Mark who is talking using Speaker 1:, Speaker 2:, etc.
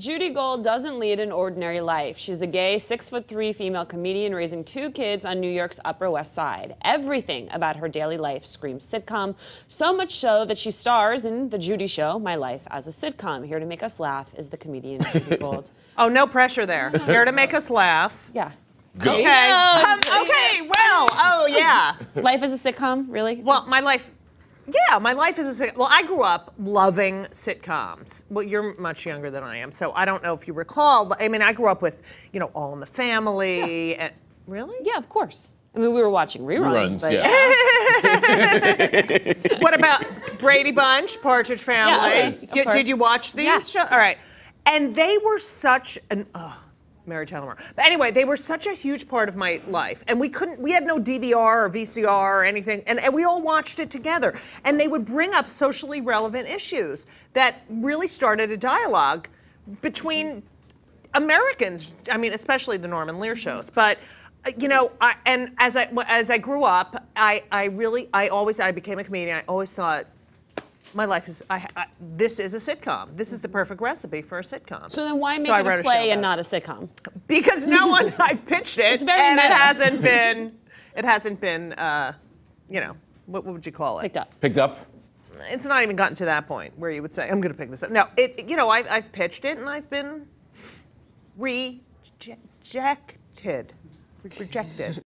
Speaker 1: Judy Gold doesn't lead an ordinary life. She's a gay, six foot three female comedian raising two kids on New York's Upper West Side. Everything about her daily life screams sitcom, so much so that she stars in The Judy Show, My Life as a Sitcom. Here to make us laugh is the comedian Judy Gold.
Speaker 2: Oh, no pressure there. Here to make us laugh.
Speaker 1: Yeah.
Speaker 3: Go.
Speaker 2: Okay. Um, okay, well, oh, yeah.
Speaker 1: Life as a sitcom, really?
Speaker 2: Well, my life, yeah, my life is a sit- well. I grew up loving sitcoms. Well, you're much younger than I am, so I don't know if you recall. But I mean, I grew up with you know All in the Family. And, really?
Speaker 1: yeah, of course. I mean, we were watching reruns,
Speaker 3: Reruns,
Speaker 1: but
Speaker 3: yeah.
Speaker 2: What about Brady Bunch, Partridge Family?
Speaker 1: yes, of
Speaker 2: You-
Speaker 1: course.
Speaker 2: did you watch these?
Speaker 1: Yes.
Speaker 2: show- All right, and they were such an. Oh, Mary Tyler Moore. But anyway, they were such a huge part of my life, and we couldn't. We had no DVR or VCR or anything, and, and we all watched it together. And they would bring up socially relevant issues that really started a dialogue between Americans. I mean, especially the Norman Lear shows, but. uh, You know, I, and as I as I grew up, I, I really I always I became a comedian. I always thought my life is I, I, this is a sitcom. This is the perfect recipe for a sitcom.
Speaker 1: So then why make
Speaker 2: I
Speaker 1: it
Speaker 2: wrote
Speaker 1: a
Speaker 2: show
Speaker 1: play and not a sitcom?
Speaker 2: because no one I pitched it
Speaker 1: It's very
Speaker 2: and it hasn't been it hasn't been uh, you know what, what would you call it?
Speaker 1: Picked up.
Speaker 3: Picked up.
Speaker 2: It's not even gotten to that point where you would say I'm going to pick this up. No, it you know I've, I've pitched it and I've been rejected, rejected.